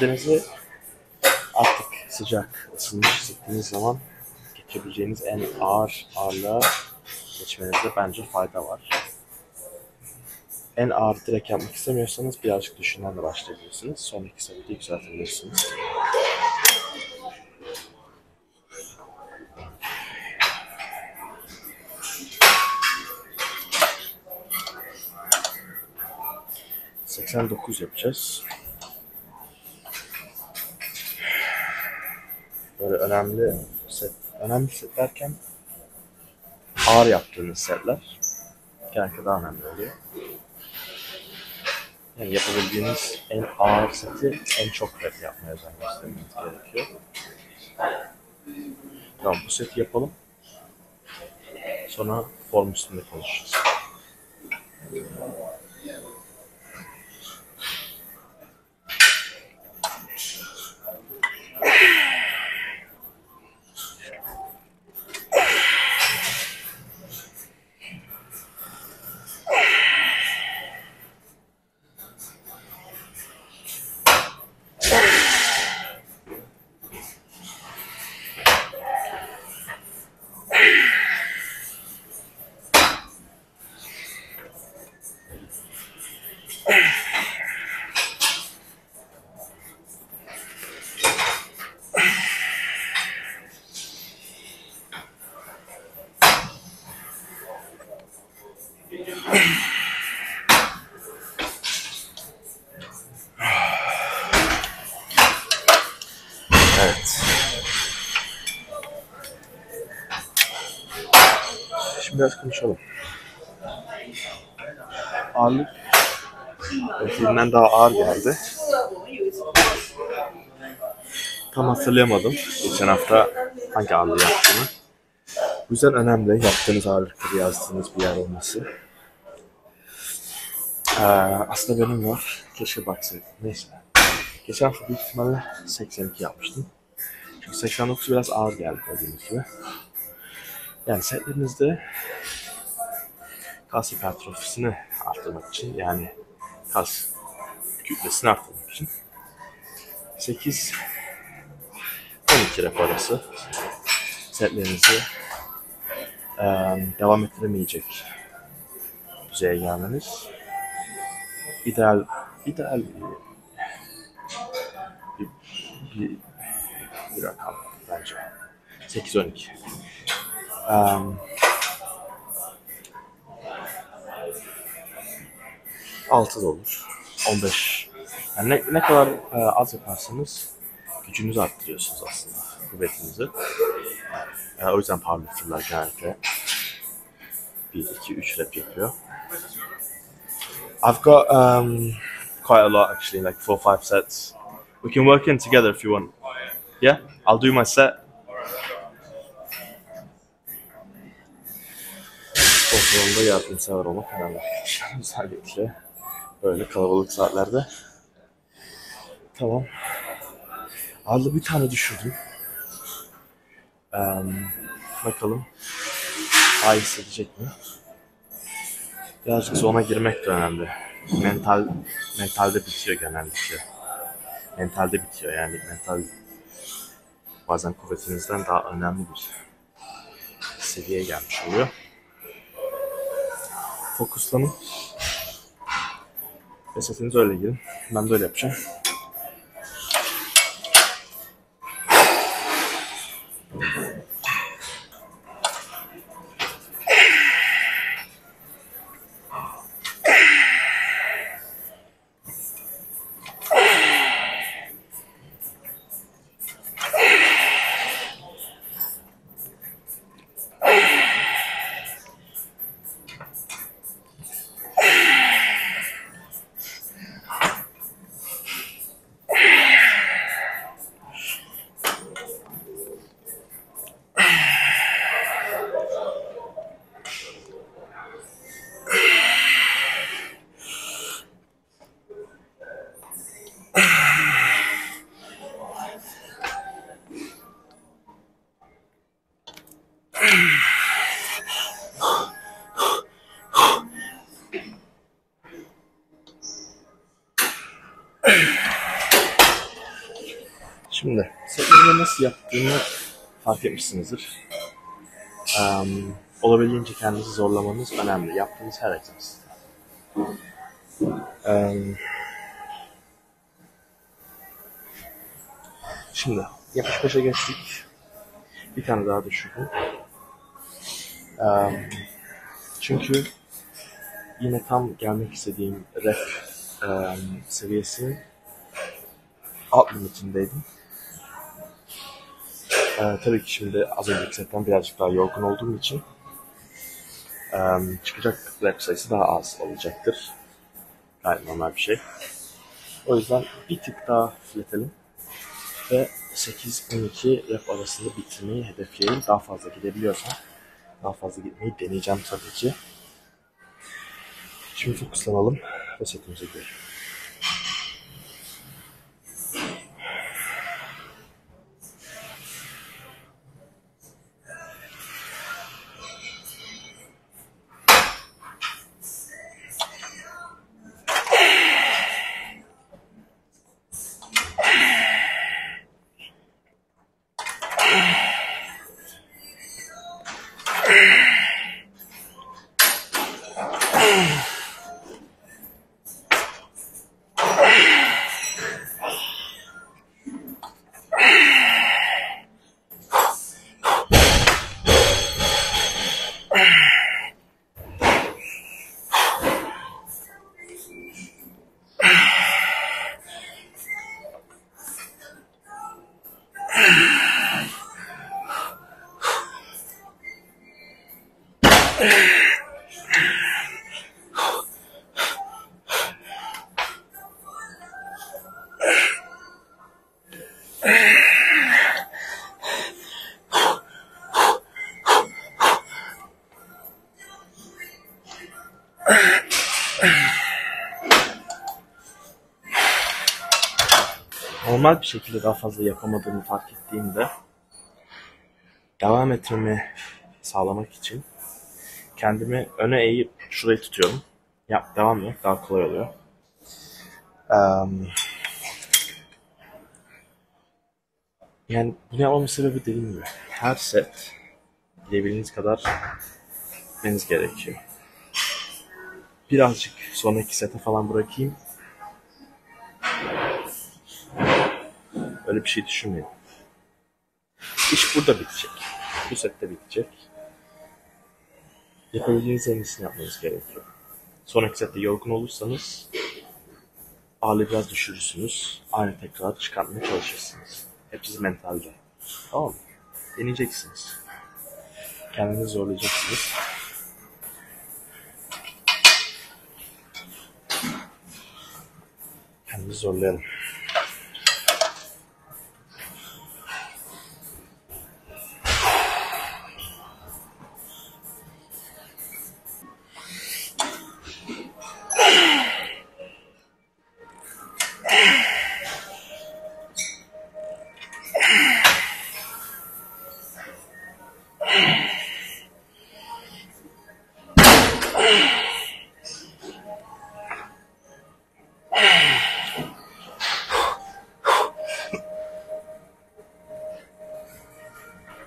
kendinizi artık sıcak ısınmış hissettiğiniz zaman geçebileceğiniz en ağır ağırlığa geçmenizde bence fayda var. En ağır direkt yapmak istemiyorsanız birazcık düşünden de başlayabilirsiniz. Sonraki seviyede yükseltebilirsiniz. Seksen dokuz yapacağız. Böyle önemli set, önemli set derken ağır yaptığınız setler genellikle daha önemli oluyor. Yani yapabildiğiniz en ağır seti en çok rep yapmaya özen göstermeniz gerekiyor. Tamam bu seti yapalım. Sonra form üstünde konuşacağız. Evet. Şimdi biraz konuşalım. Ağırlık beklediğimden daha ağır geldi. Tam hatırlayamadım geçen hafta hangi ağırlığı yaptığımı. Bu yüzden önemli yaptığınız ağırlıkları yazdığınız bir yer olması. Ee, aslında benim var. Keşke baksaydım. Neyse. Geçen hafta büyük ihtimalle 82 yapmıştım. Çünkü 89 biraz ağır geldi gördüğünüz gibi. Yani setlerinizde kas hipertrofisini arttırmak için yani kas kütlesini arttırmak için 8 12 rep arası setlerinizi eee, devam ettiremeyecek düzeye gelmeniz ideal ideal bir, bir rakam bence. 8-12. Um, 6 da olur. 15. Yani ne, ne kadar e, az yaparsanız gücünüzü arttırıyorsunuz aslında. Kuvvetinizi. E, o yüzden powerlifterlar genellikle 1, 2, 3 rep yapıyor. I've got um, quite a lot actually, like four, five sets. We can work in together if you want. Yeah, I'll do my set. Salonda yardımsever olmak önemli. Özellikle böyle kalabalık saatlerde. Tamam. Aldı bir tane düşürdüm. Em, bakalım. İyi hissedecek mi? Birazcık zona girmek de önemli. Mental, mentalde bitiyor genellikle. Mentalde bitiyor yani mental bazen kuvvetinizden daha önemli bir seviyeye gelmiş oluyor. Fokuslanın. Ve setinize öyle girin. Ben de öyle yapacağım. Fark etmişsinizdir. Em, olabildiğince kendinizi zorlamanız önemli. Yaptığınız her egzersiz. Em, şimdi 75'e geçtik. Bir tane daha düşürdüm. Em, çünkü yine tam gelmek istediğim rep em, seviyesinin alt limitindeydim. Ee, tabii ki şimdi az önceki setten birazcık daha yorgun olduğum için em, çıkacak rep sayısı daha az olacaktır. Gayet normal bir şey. O yüzden bir tık daha hafifletelim ve 8-12 rep arasında bitirmeyi hedefleyelim. Daha fazla gidebiliyorsam daha fazla gitmeyi deneyeceğim tabii ki. Şimdi fokuslanalım ve setimize girelim. Normal bir şekilde daha fazla yapamadığımı fark ettiğimde devam etmemi sağlamak için kendimi öne eğip şurayı tutuyorum. Yap, devam et. Daha kolay oluyor. Em, yani bunu yapmamın sebebi dediğim gibi her set gidebildiğiniz kadar gitmeniz gerekiyor. Birazcık sonraki sete falan bırakayım. Öyle bir şey düşünmeyin. İş burada bitecek. Bu sette bitecek. Yapabileceğiniz en iyisini yapmanız gerekiyor. Sonraki sette yorgun olursanız ağırlığı biraz düşürürsünüz. Aynı tekrar çıkartmaya çalışırsınız. Hepsi mentalde. Tamam mı? Deneyeceksiniz. Kendinizi zorlayacaksınız. Kendimizi zorlayalım.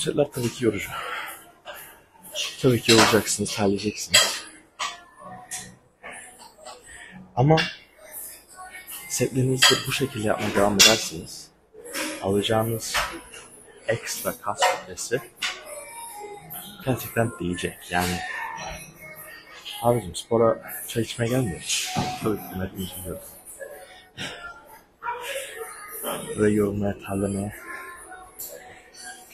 Setler tabii ki yorucu. Tabii ki yorulacaksınız, terleyeceksiniz. Ama setlerinizi bu şekilde yapmaya devam ederseniz alacağınız ekstra kas kütlesi gerçekten değecek. Yani abicim spora çay içmeye gelmiyor. Tabii ki hepimiz biliyoruz. Buraya yorulmaya, terlemeye,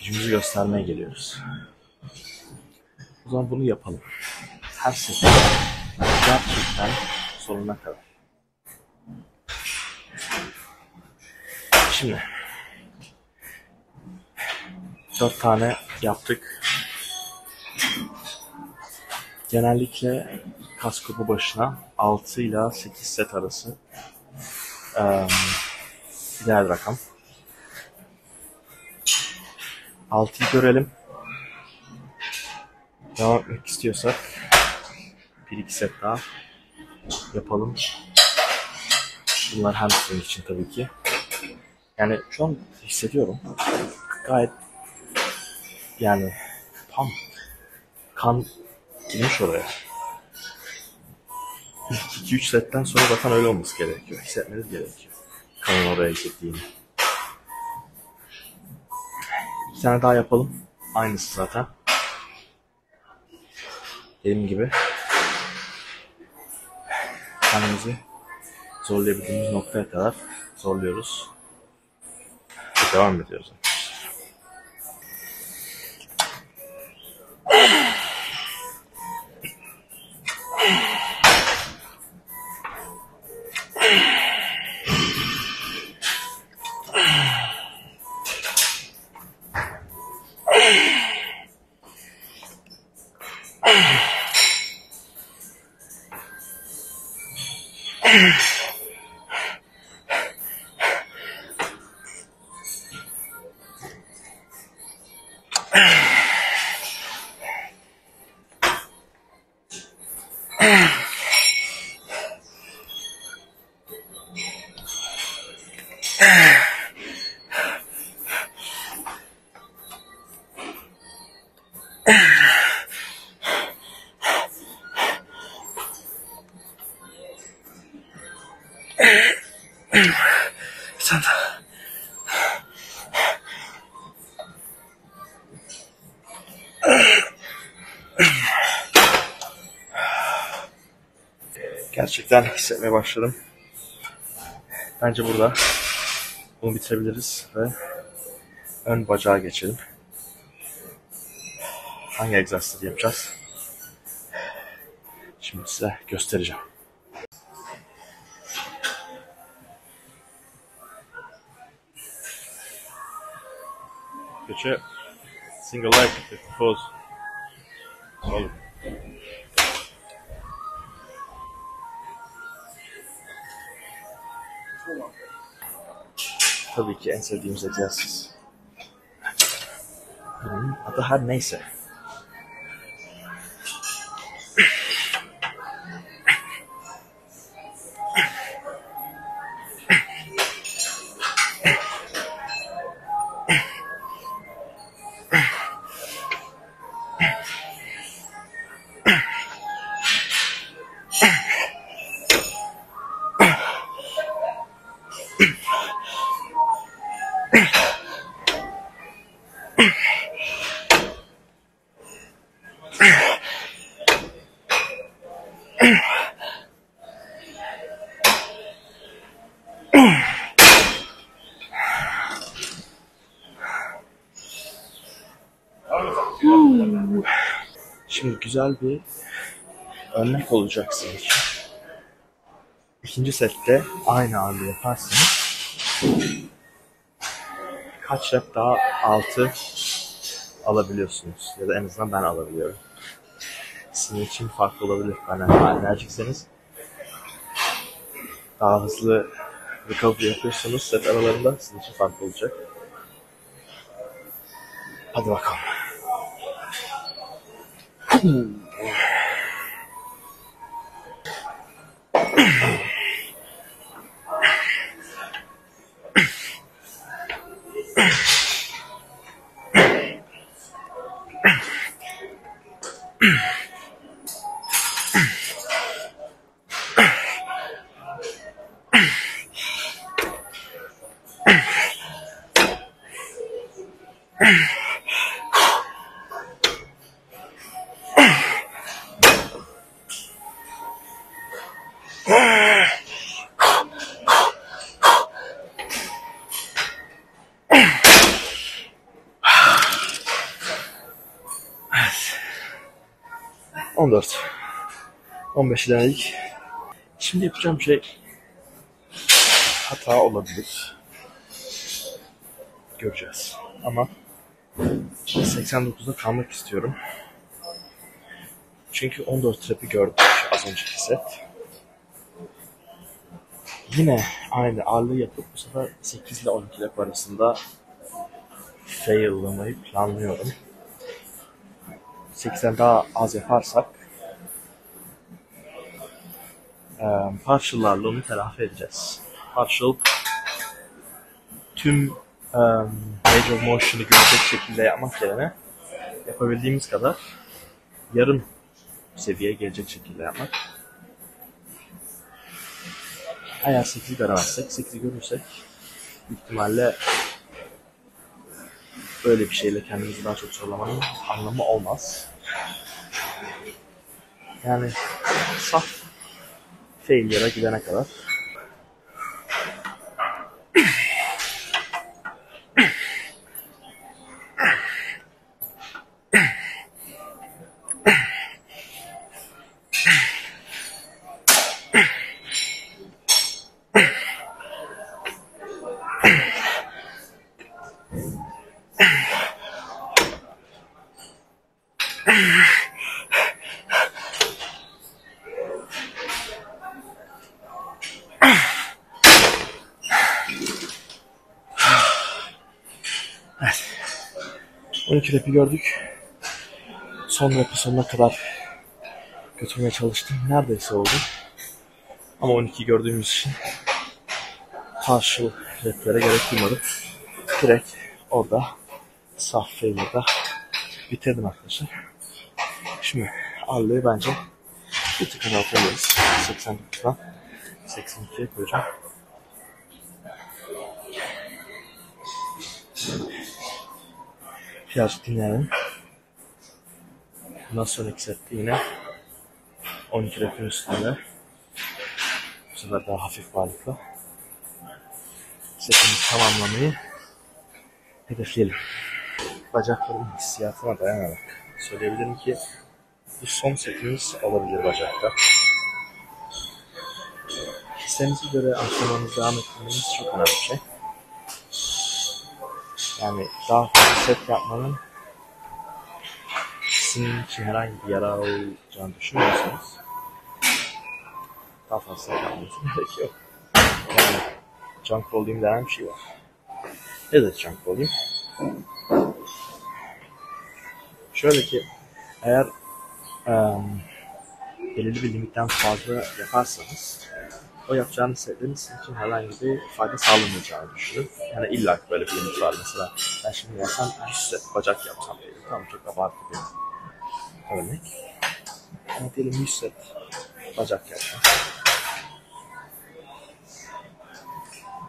gücümüzü göstermeye geliyoruz. O zaman bunu yapalım. Her sefer gerçekten sonuna kadar. Şimdi dört tane yaptık. Genellikle kas grubu başına 6 ile 8 set arası eee ideal rakam. 6'yı görelim. Devam etmek istiyorsak 1-2 set daha yapalım. Bunlar hamstring için tabii ki. Yani şu an hissediyorum. Gayet yani tam kan girmiş oraya. İlk 2-3 setten sonra zaten öyle olması gerekiyor. Hissetmeniz gerekiyor. Kanın oraya girdiğini. Tane daha yapalım. Aynısı zaten. Dediğim gibi kendimizi zorlayabildiğimiz noktaya kadar zorluyoruz. Devam ediyoruz. Thank you. Gerçekten hissetmeye başladım. Bence burada bunu bitirebiliriz ve ön bacağa geçelim. Hangi egzersizleri yapacağız? Şimdi size göstereceğim. Köşe single leg pause. Solid. Tabii ki en sevdiğimiz egzersiz. Bunun adı her neyse. Güzel bir örnek olacak sizin için. İkinci sette aynı ağırlığı yaparsanız kaç rep daha altı alabiliyorsunuz. Ya da en azından ben alabiliyorum. Sizin için farklı olabilir. Ben daha enerjikseniz daha hızlı recovery yapıyorsanız set aralarında sizin için farklı olacak. Hadi bakalım. うん 14. 15 ilerledik. Şimdi yapacağım şey hata olabilir. Göreceğiz. Ama 89'da kalmak istiyorum. Çünkü 14 trap'i gördük az önceki set. Yine aynı ağırlığı yapıp bu sefer 8 ile 12 rap arasında fail'lamayı planlıyorum. 8'den daha az yaparsak e, partial'larla onu telafi edeceğiz. Partial tüm e, major motion'ı görecek şekilde yapmak yerine yapabildiğimiz kadar yarım seviyeye gelecek şekilde yapmak. Eğer 8'i göremezsek, 8'i görürsek ihtimalle böyle bir şeyle kendimizi daha çok zorlamanın anlamı olmaz. Yani saf failure'a gidene kadar rap'i gördük. Son rap'i sonuna kadar götürmeye çalıştım. Neredeyse oldu. Ama 12 gördüğümüz için partial rap'lere gerek duymadım. Direkt orada saf failure'da bitirdim arkadaşlar. Şimdi ağırlığı bence bir tık azaltabiliriz. 89'dan 82'ye koyacağım. Birazcık dinleyelim. Bundan sonraki sette yine 12 rapin üstünde. Bu sefer daha hafif varlıkla. Setimizi tamamlamayı hedefleyelim. Bacaklarımın hissiyatına dayanarak söyleyebilirim ki bu son setimiz olabilir bacakta. Hislerinize göre antrenmanınızı devam ettirmeniz çok önemli bir şey. Yani daha fazla set yapmanın sizin için herhangi bir yara olacağını düşünmüyorsanız daha fazla set yapmanızın gerekiyor. Yani junk volume denen bir şey var. Ne de junk volume? Şöyle ki eğer um, belirli bir limitten fazla yaparsanız o yapacağınız setlerin sizin için herhangi bir fayda sağlamayacağını düşünün. Yani illa ki böyle bir limit var mesela. Ben şimdi yapsam 100 set bacak yapsam diyelim. Tamam çok abartı bir örnek. Ama diyelim 100 set bacak yapsam.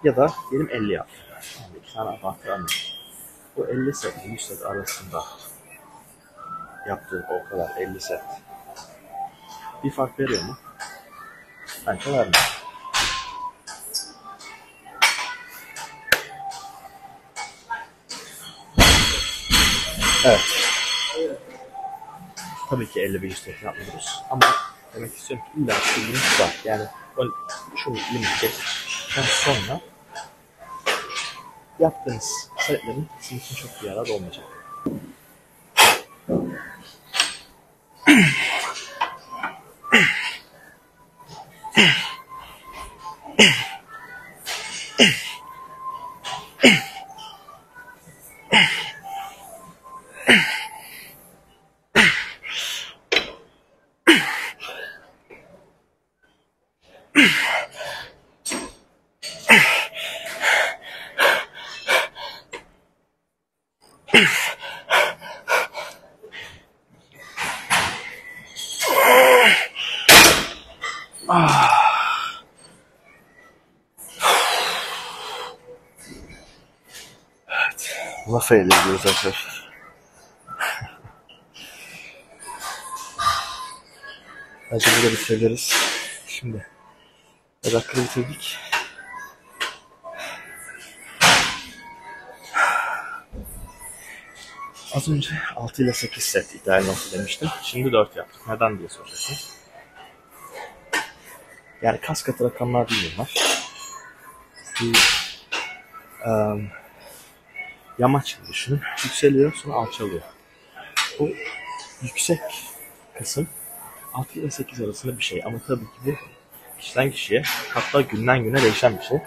Ya da diyelim 50 yap. Yani iki tane abartı örnek. Bu 50 set 100 set arasında yaptığım o kadar 50 set bir fark veriyor mu? Bence vermiyor. Evet. Tabii ki 50 bir yüz yapmıyoruz ama demek istiyorum ki illa bir limit var. Yani o şu limit geçtikten sonra yaptığınız setlerin sizin için çok bir yarar olmayacak. Buna fail ediyoruz arkadaşlar. Bence burada bitirebiliriz. Şimdi bacakları bitirdik. Az önce 6 ile 8 set ideal nokta demiştim. Şimdi 4 yaptık. Neden diye soracaksınız. Yani kas katı rakamlar değil bunlar. Bir, um, yamaç gibi düşünün. Yükseliyor sonra alçalıyor. Bu yüksek kısım 6 ile 8 arasında bir şey. Ama tabii ki bu kişiden kişiye hatta günden güne değişen bir şey.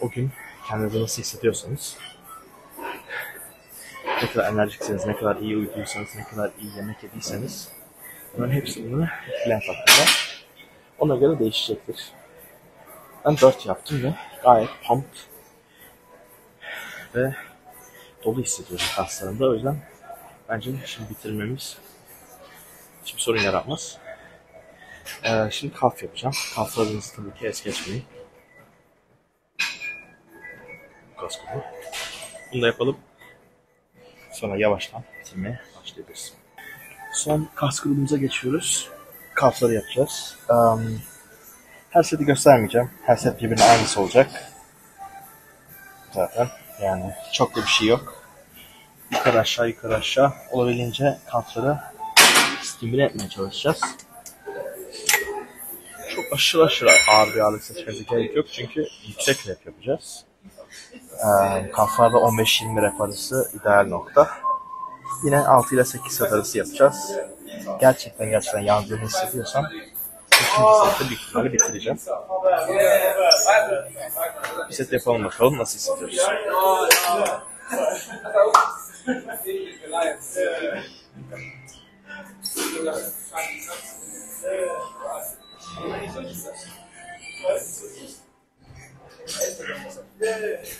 O gün kendinizi nasıl hissediyorsanız ne kadar enerjikseniz, ne kadar iyi uyuduysanız, ne kadar iyi yemek yediyseniz bunların hepsi bunu etkileyen faktörler. Ona göre değişecektir. Ben 4 yaptım ve gayet pumped ve dolu hissediyorum kaslarımda. O yüzden bence şimdi bitirmemiz hiçbir sorun yaratmaz. Ee, şimdi kalf yapacağım. Kalflarınızı tabii ki es geçmeyin. Kas grubu. Bunu da yapalım. Sonra yavaştan bitirmeye başlayabiliriz. Son kas grubumuza geçiyoruz. Kalfları yapacağız. Um, her seti göstermeyeceğim. Her set birbirine aynısı olacak. Zaten yani çok da bir şey yok. Yukarı aşağı yukarı aşağı olabildiğince kalfları stimüle etmeye çalışacağız. Çok aşırı aşırı ağır bir ağırlık seçmenize gerek yok çünkü yüksek rep yapacağız. Kalflarda 15-20 rep arası ideal nokta. Yine 6 ile 8 set arası yapacağız. Gerçekten gerçekten yandığını hissediyorsam ikinci sette büyük ihtimalle bitireceğim. Bir set yapalım bakalım nasıl hissediyoruz.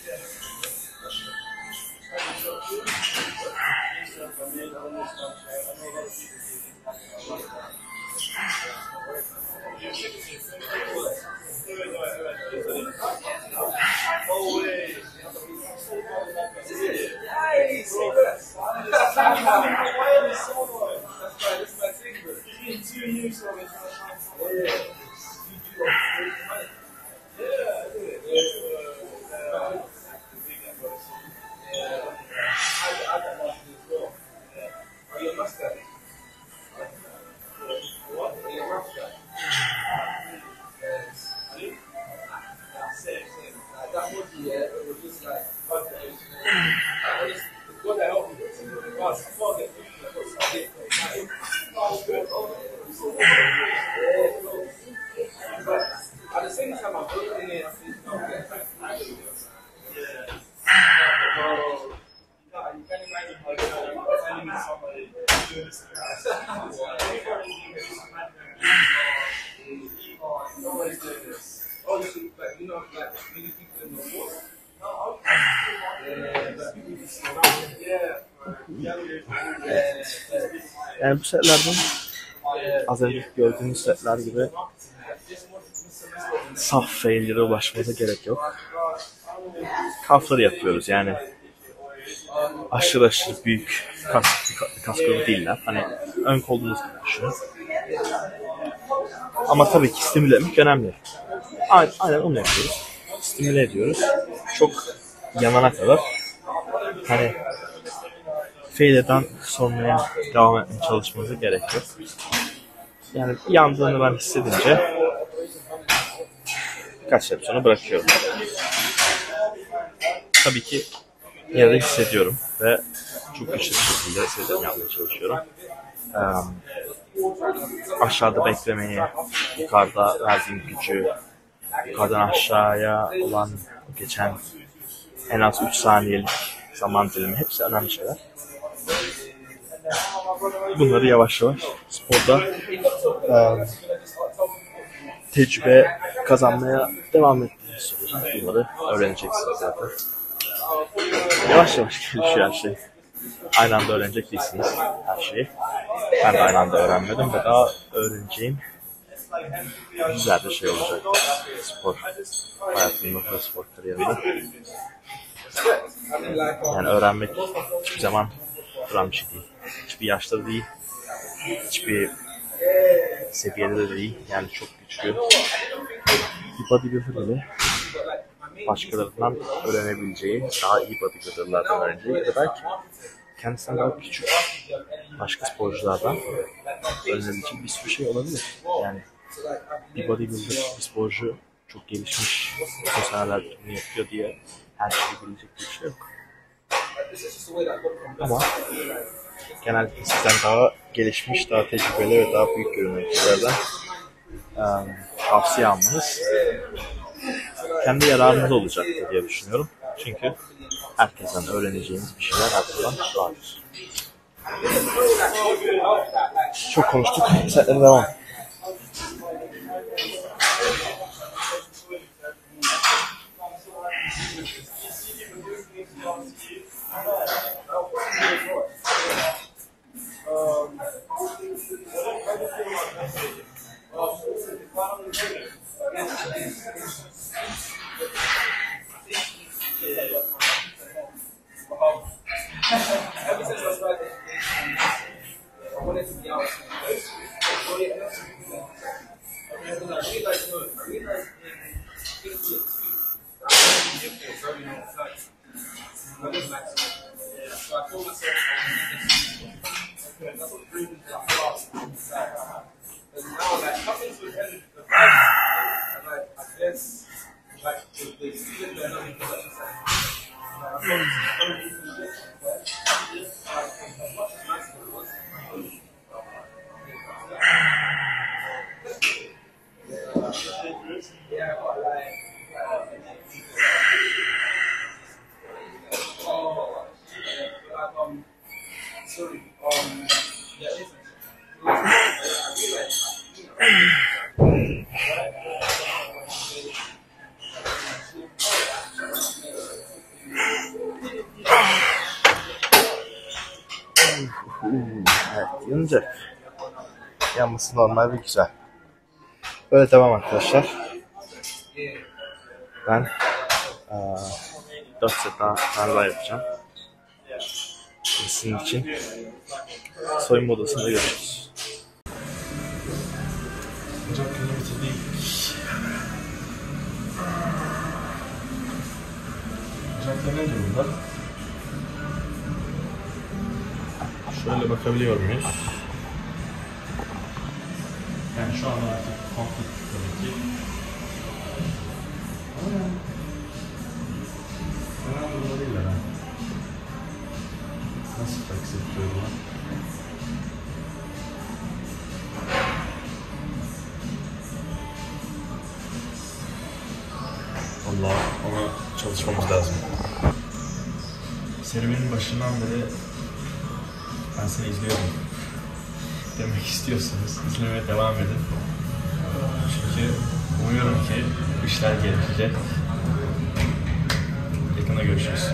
Yani bu setlerden az önce gördüğünüz setler gibi saf failure'a ulaşmanıza gerek yok. Kafları yapıyoruz yani aşırı aşırı büyük kas, kas grubu değiller. Hani ön kolunuz gibi düşünün. Ama tabii ki stimüle etmek önemli. Aynen, aynen onu yapıyoruz. Stimüle ediyoruz. Çok yanana kadar hani failure'dan sonraya devam etmeye çalışmanıza gerek yok. Yani yandığını ben hissedince birkaç yıl sonra bırakıyorum. Tabii ki yine hissediyorum ve çok güçlü bir şekilde istediğimi yapmaya çalışıyorum. Um, aşağıda beklemeyi, yukarıda verdiğim gücü, yukarıdan aşağıya olan geçen en az 3 saniyelik zaman dilimi hepsi önemli şeyler. Bunları yavaş yavaş sporda um, tecrübe kazanmaya devam ettiğiniz sürece bunları öğreneceksiniz zaten. Yavaş yavaş gelişiyor her şey. Aynı anda öğrenecek değilsiniz her şeyi. Ben de aynı anda öğrenmedim ve daha öğreneceğim güzel bir şey olacak spor hayatımda ve spor kariyerimde. Yani öğrenmek hiçbir zaman duran bir şey değil. Hiçbir yaşta değil, hiçbir seviyede de değil. Yani çok güçlü bir bodybuilder ile başkalarından öğrenebileceği, daha iyi bodybuilderlardan öğreneceği ya da belki kendisinden daha küçük başka sporculardan öğrenebileceği bir sürü şey olabilir. Yani bir bodybuilder, bir sporcu çok gelişmiş profesyoneller bunu yapıyor diye her şeyi bilecek bir şey yok. Ama genellikle sizden daha gelişmiş, daha tecrübeli ve daha büyük görünen kişilerden tavsiye almanız kendi yararınıza olacaktır diye düşünüyorum. Çünkü herkesten öğreneceğiniz bir şeyler her zaman vardır. Çok konuştuk. Setlere devam. Evet, Yanması normal ve güzel. Böyle devam arkadaşlar. Ben eee 4 set daha galiba yapacağım. Sizin için soyunma odasında görüşürüz. Ocak günü bitirdik. Ocakta ne durumda? Şöyle bakabiliyor muyuz? Şu anda artık komple tabii ki. Ama yani önemli durumda değil herhalde. Nasıl taksi yapıyorum ben? Allah ona çalışmamız lazım. Serüvenin başından beri ben seni izliyorum demek istiyorsanız izlemeye devam edin. Çünkü umuyorum ki işler gelişecek. Yakında görüşürüz.